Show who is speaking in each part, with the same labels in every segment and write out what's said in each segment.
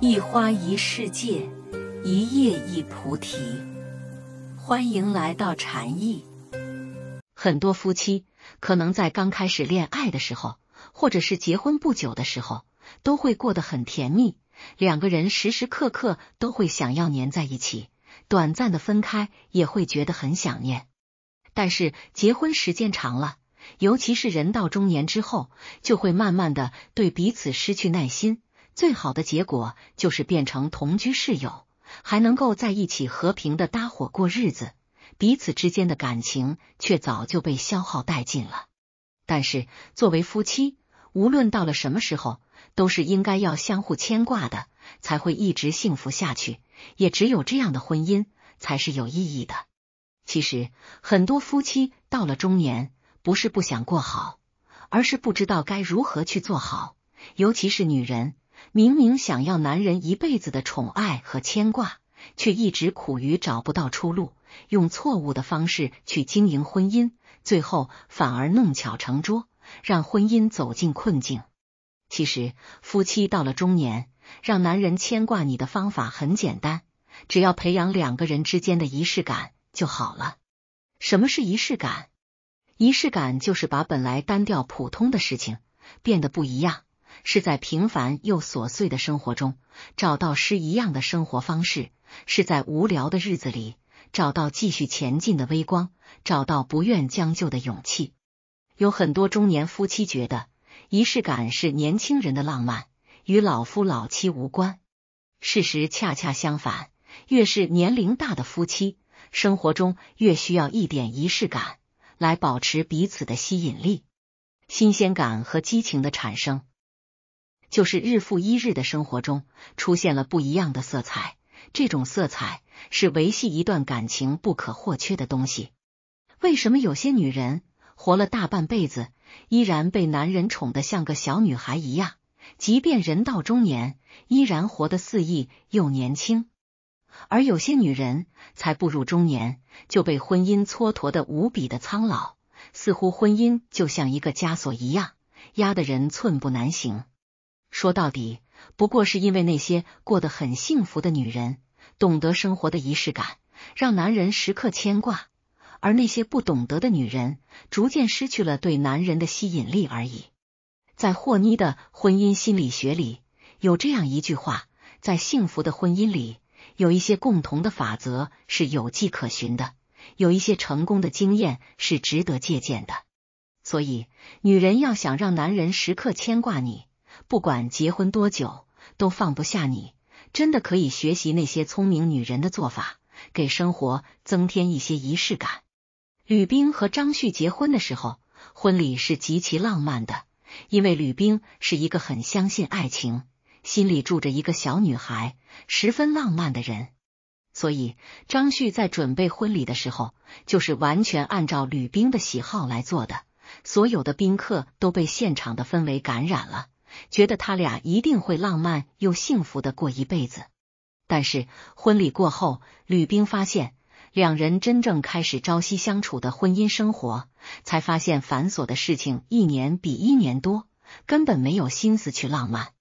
Speaker 1: 一花一世界，一叶一菩提。欢迎来到禅意。
Speaker 2: 很多夫妻可能在刚开始恋爱的时候，或者是结婚不久的时候，都会过得很甜蜜，两个人时时刻刻都会想要黏在一起，短暂的分开也会觉得很想念。但是结婚时间长了，尤其是人到中年之后，就会慢慢的对彼此失去耐心。最好的结果就是变成同居室友，还能够在一起和平的搭伙过日子，彼此之间的感情却早就被消耗殆尽了。但是作为夫妻，无论到了什么时候，都是应该要相互牵挂的，才会一直幸福下去。也只有这样的婚姻才是有意义的。其实很多夫妻到了中年，不是不想过好，而是不知道该如何去做好，尤其是女人。明明想要男人一辈子的宠爱和牵挂，却一直苦于找不到出路，用错误的方式去经营婚姻，最后反而弄巧成拙，让婚姻走进困境。其实，夫妻到了中年，让男人牵挂你的方法很简单，只要培养两个人之间的仪式感就好了。什么是仪式感？仪式感就是把本来单调普通的事情变得不一样。是在平凡又琐碎的生活中找到诗一样的生活方式，是在无聊的日子里找到继续前进的微光，找到不愿将就的勇气。有很多中年夫妻觉得仪式感是年轻人的浪漫，与老夫老妻无关。事实恰恰相反，越是年龄大的夫妻，生活中越需要一点仪式感来保持彼此的吸引力、新鲜感和激情的产生。就是日复一日的生活中出现了不一样的色彩，这种色彩是维系一段感情不可或缺的东西。为什么有些女人活了大半辈子，依然被男人宠得像个小女孩一样？即便人到中年，依然活得肆意又年轻。而有些女人才步入中年，就被婚姻蹉跎的无比的苍老，似乎婚姻就像一个枷锁一样，压得人寸步难行。说到底，不过是因为那些过得很幸福的女人懂得生活的仪式感，让男人时刻牵挂；而那些不懂得的女人，逐渐失去了对男人的吸引力而已。在霍妮的婚姻心理学里，有这样一句话：在幸福的婚姻里，有一些共同的法则是有迹可循的，有一些成功的经验是值得借鉴的。所以，女人要想让男人时刻牵挂你。不管结婚多久，都放不下你。真的可以学习那些聪明女人的做法，给生活增添一些仪式感。吕冰和张旭结婚的时候，婚礼是极其浪漫的，因为吕冰是一个很相信爱情、心里住着一个小女孩、十分浪漫的人，所以张旭在准备婚礼的时候，就是完全按照吕冰的喜好来做的。所有的宾客都被现场的氛围感染了。觉得他俩一定会浪漫又幸福的过一辈子，但是婚礼过后，吕冰发现两人真正开始朝夕相处的婚姻生活，才发现繁琐的事情一年比一年多，根本没有心思去浪漫。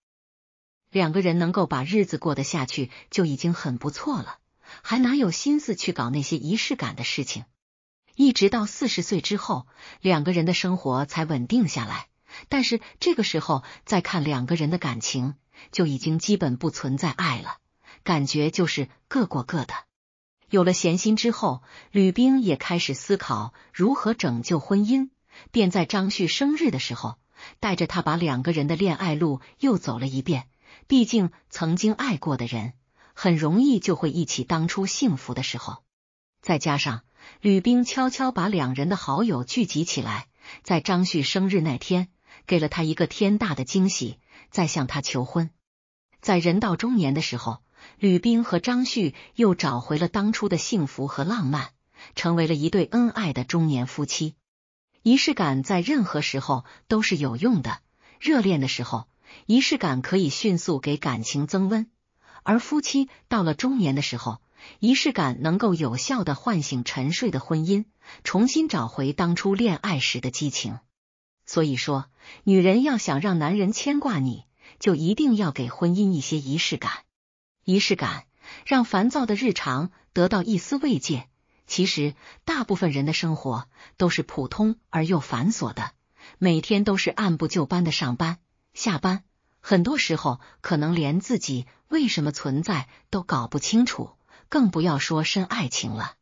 Speaker 2: 两个人能够把日子过得下去就已经很不错了，还哪有心思去搞那些仪式感的事情？一直到四十岁之后，两个人的生活才稳定下来。但是这个时候再看两个人的感情，就已经基本不存在爱了，感觉就是各过各的。有了闲心之后，吕冰也开始思考如何拯救婚姻，便在张旭生日的时候，带着他把两个人的恋爱路又走了一遍。毕竟曾经爱过的人，很容易就会忆起当初幸福的时候。再加上吕冰悄悄把两人的好友聚集起来，在张旭生日那天。给了他一个天大的惊喜，再向他求婚。在人到中年的时候，吕冰和张旭又找回了当初的幸福和浪漫，成为了一对恩爱的中年夫妻。仪式感在任何时候都是有用的。热恋的时候，仪式感可以迅速给感情增温；而夫妻到了中年的时候，仪式感能够有效的唤醒沉睡的婚姻，重新找回当初恋爱时的激情。所以说，女人要想让男人牵挂你，就一定要给婚姻一些仪式感。仪式感让烦躁的日常得到一丝慰藉。其实，大部分人的生活都是普通而又繁琐的，每天都是按部就班的上班、下班，很多时候可能连自己为什么存在都搞不清楚，更不要说深爱情了。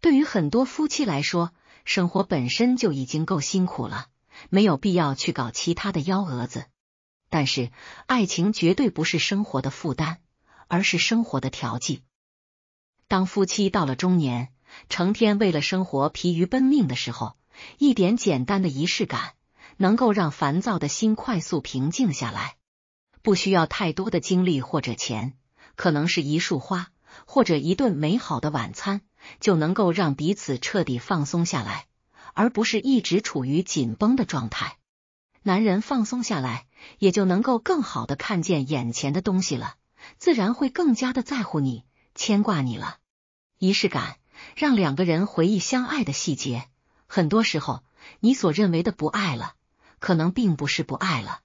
Speaker 2: 对于很多夫妻来说，生活本身就已经够辛苦了，没有必要去搞其他的幺蛾子。但是，爱情绝对不是生活的负担，而是生活的调剂。当夫妻到了中年，成天为了生活疲于奔命的时候，一点简单的仪式感，能够让烦躁的心快速平静下来。不需要太多的精力或者钱，可能是一束花，或者一顿美好的晚餐，就能够让彼此彻底放松下来，而不是一直处于紧绷的状态。男人放松下来，也就能够更好的看见眼前的东西了，自然会更加的在乎你、牵挂你了。仪式感。让两个人回忆相爱的细节，很多时候，你所认为的不爱了，可能并不是不爱了，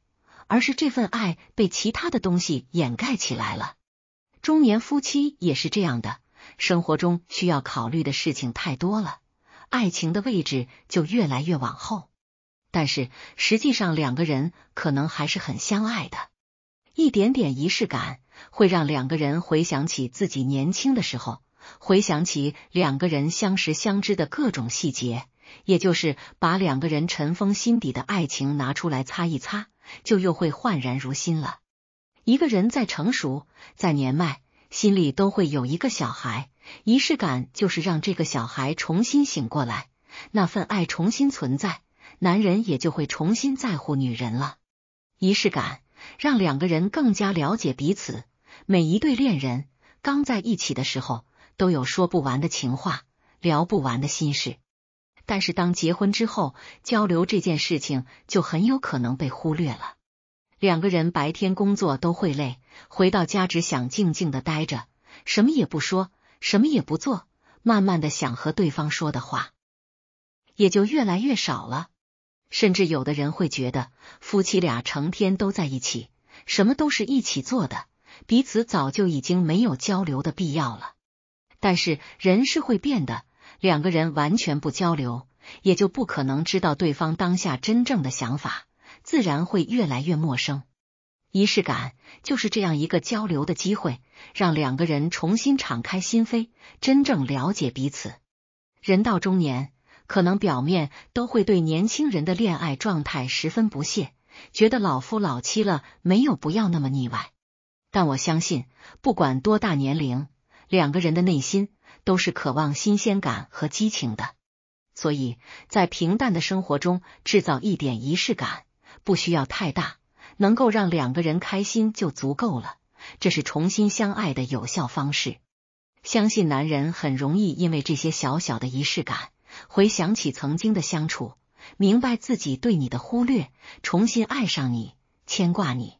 Speaker 2: 而是这份爱被其他的东西掩盖起来了。中年夫妻也是这样的，生活中需要考虑的事情太多了，爱情的位置就越来越往后。但是实际上，两个人可能还是很相爱的。一点点仪式感，会让两个人回想起自己年轻的时候。回想起两个人相识相知的各种细节，也就是把两个人尘封心底的爱情拿出来擦一擦，就又会焕然如新了。一个人再成熟、再年迈，心里都会有一个小孩。仪式感就是让这个小孩重新醒过来，那份爱重新存在，男人也就会重新在乎女人了。仪式感让两个人更加了解彼此。每一对恋人刚在一起的时候。都有说不完的情话，聊不完的心事。但是当结婚之后，交流这件事情就很有可能被忽略了。两个人白天工作都会累，回到家只想静静的待着，什么也不说，什么也不做，慢慢的想和对方说的话也就越来越少了。甚至有的人会觉得，夫妻俩成天都在一起，什么都是一起做的，彼此早就已经没有交流的必要了。但是人是会变的，两个人完全不交流，也就不可能知道对方当下真正的想法，自然会越来越陌生。仪式感就是这样一个交流的机会，让两个人重新敞开心扉，真正了解彼此。人到中年，可能表面都会对年轻人的恋爱状态十分不屑，觉得老夫老妻了没有不要那么腻歪。但我相信，不管多大年龄。两个人的内心都是渴望新鲜感和激情的，所以在平淡的生活中制造一点仪式感，不需要太大，能够让两个人开心就足够了。这是重新相爱的有效方式。相信男人很容易因为这些小小的仪式感，回想起曾经的相处，明白自己对你的忽略，重新爱上你，牵挂你。